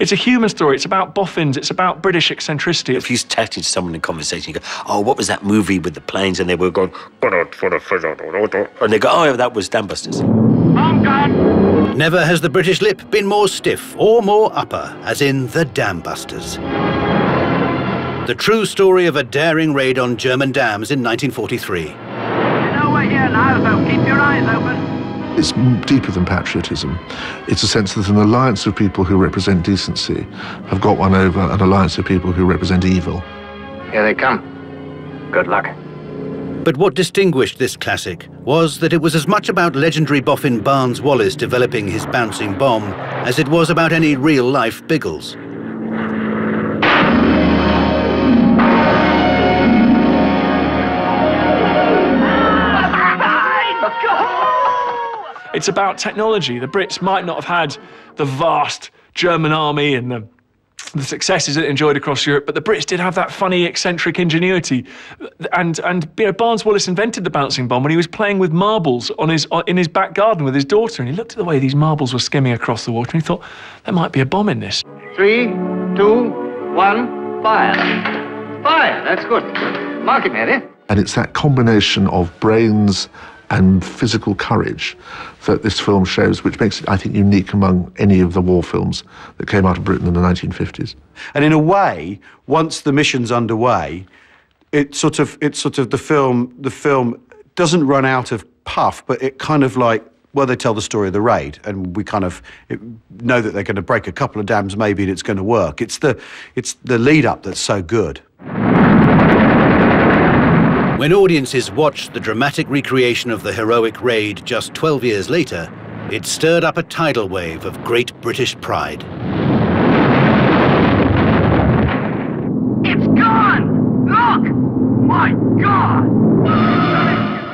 it's a human story. It's about boffins. It's about British eccentricity. If you chatting to someone in conversation, you go, "Oh, what was that movie with the planes?" and they were going, uh, and they go, "Oh, that was Dam Busters." Never has the British lip been more stiff or more upper, as in the Dam Busters. The true story of a daring raid on German dams in 1943. You know we're here now, so keep your eyes open. It's deeper than patriotism. It's a sense that an alliance of people who represent decency have got one over an alliance of people who represent evil. Here they come. Good luck. But what distinguished this classic was that it was as much about legendary boffin Barnes Wallis developing his bouncing bomb as it was about any real-life Biggles. It's about technology. The Brits might not have had the vast German army and the the successes it enjoyed across Europe, but the Brits did have that funny, eccentric ingenuity. And and you know, Barnes Wallis invented the bouncing bomb when he was playing with marbles on his in his back garden with his daughter, and he looked at the way these marbles were skimming across the water, and he thought there might be a bomb in this. Three, two, one, fire. Fire, that's good. Mark it, Mary. And it's that combination of brains and physical courage that this film shows, which makes it, I think, unique among any of the war films that came out of Britain in the 1950s. And in a way, once the mission's underway, it sort of, it's sort of the film, the film doesn't run out of puff, but it kind of like well, they tell the story of the raid, and we kind of know that they're going to break a couple of dams, maybe, and it's going to work. It's the, it's the lead up that's so good. When audiences watched the dramatic recreation of the heroic raid just 12 years later, it stirred up a tidal wave of great British pride. It's gone! Look! My God!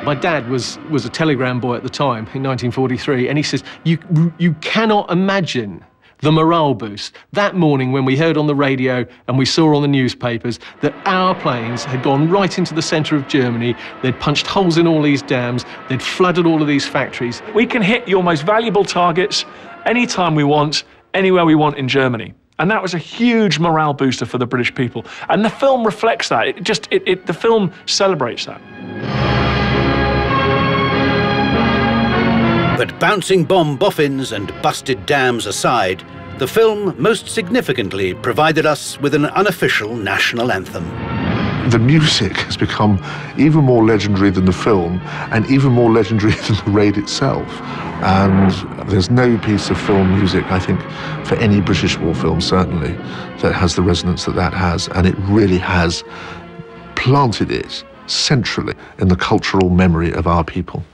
My dad was, was a telegram boy at the time in 1943, and he says, you, you cannot imagine the morale boost that morning when we heard on the radio and we saw on the newspapers that our planes had gone right into the centre of Germany, they'd punched holes in all these dams, they'd flooded all of these factories. We can hit your most valuable targets anytime we want, anywhere we want in Germany. And that was a huge morale booster for the British people. And the film reflects that. It just, it, it, the film celebrates that. But bouncing bomb boffins and busted dams aside, the film most significantly provided us with an unofficial national anthem. The music has become even more legendary than the film and even more legendary than the raid itself. And there's no piece of film music, I think, for any British war film, certainly, that has the resonance that that has. And it really has planted it centrally in the cultural memory of our people.